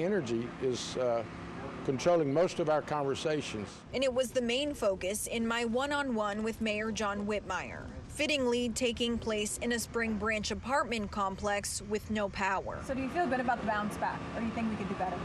Energy is uh, controlling most of our conversations. And it was the main focus in my one on one with Mayor John Whitmire, fittingly taking place in a Spring Branch apartment complex with no power. So, do you feel good about the bounce back, or do you think we could do better?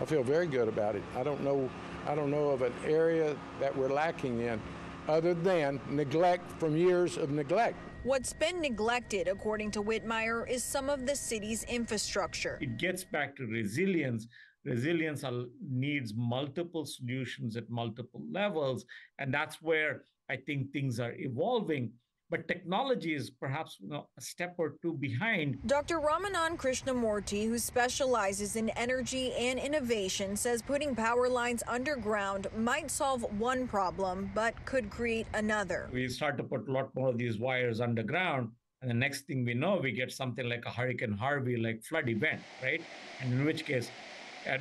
I feel very good about it. I don't know, I don't know of an area that we're lacking in other than neglect from years of neglect. What's been neglected, according to Whitmire, is some of the city's infrastructure. It gets back to resilience. Resilience needs multiple solutions at multiple levels. And that's where I think things are evolving but technology is perhaps you know, a step or two behind. Dr. Ramanan Krishnamoorti, who specializes in energy and innovation, says putting power lines underground might solve one problem, but could create another. We start to put a lot more of these wires underground. And the next thing we know, we get something like a Hurricane Harvey like flood event, right? And in which case,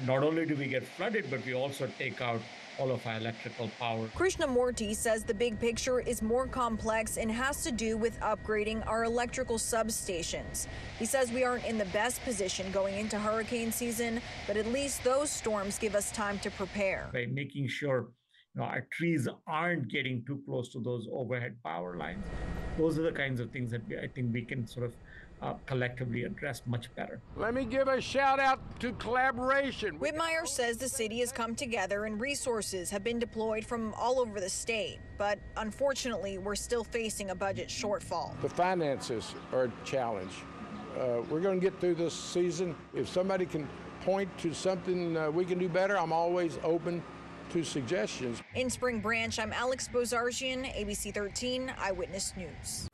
not only do we get flooded, but we also take out all of our electrical power. Krishnamoorti says the big picture is more complex and has to do with upgrading our electrical substations. He says we aren't in the best position going into hurricane season, but at least those storms give us time to prepare. By making sure know, our trees aren't getting too close to those overhead power lines. Those are the kinds of things that we, I think we can sort of uh, collectively address much better. Let me give a shout out to collaboration. Whitmire says the city has come together and resources have been deployed from all over the state, but unfortunately, we're still facing a budget shortfall. The finances are a challenge. Uh, we're going to get through this season. If somebody can point to something uh, we can do better, I'm always open to suggestions. In Spring Branch, I'm Alex Bozarjian, ABC 13 Eyewitness News.